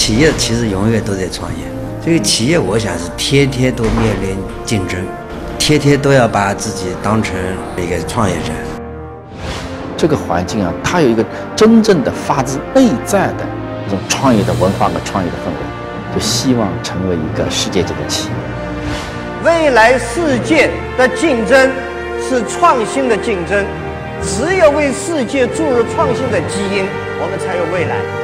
企业其实永远都在创业，这个企业我想是天天都面临竞争，天天都要把自己当成一个创业者。这个环境啊，它有一个真正的发自内在的这种创业的文化和创业的氛围，就希望成为一个世界级的企业。未来世界的竞争是创新的竞争，只有为世界注入创新的基因，我们才有未来。